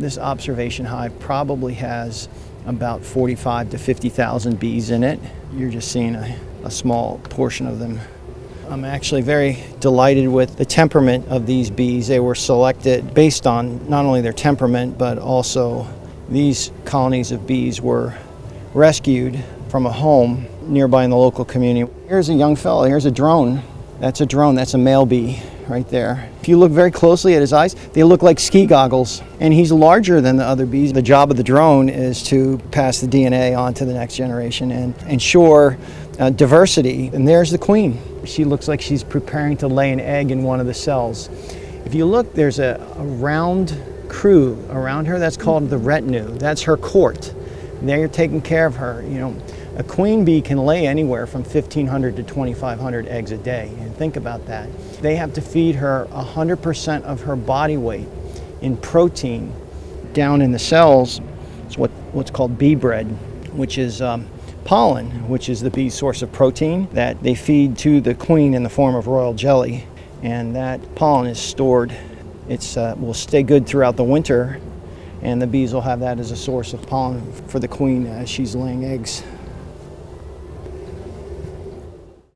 This observation hive probably has about 45 to 50,000 bees in it. You're just seeing a, a small portion of them. I'm actually very delighted with the temperament of these bees. They were selected based on not only their temperament, but also these colonies of bees were rescued from a home nearby in the local community. Here's a young fellow, here's a drone. That's a drone, that's a male bee right there. If you look very closely at his eyes, they look like ski goggles. And he's larger than the other bees. The job of the drone is to pass the DNA on to the next generation and ensure uh, diversity. And there's the queen. She looks like she's preparing to lay an egg in one of the cells. If you look, there's a, a round crew around her. That's called the retinue. That's her court. They're taking care of her. You know, a queen bee can lay anywhere from 1,500 to 2,500 eggs a day. And think about that. They have to feed her 100% of her body weight in protein down in the cells. It's what, what's called bee bread, which is um, pollen, which is the bee's source of protein that they feed to the queen in the form of royal jelly. And that pollen is stored. It uh, will stay good throughout the winter, and the bees will have that as a source of pollen for the queen as she's laying eggs.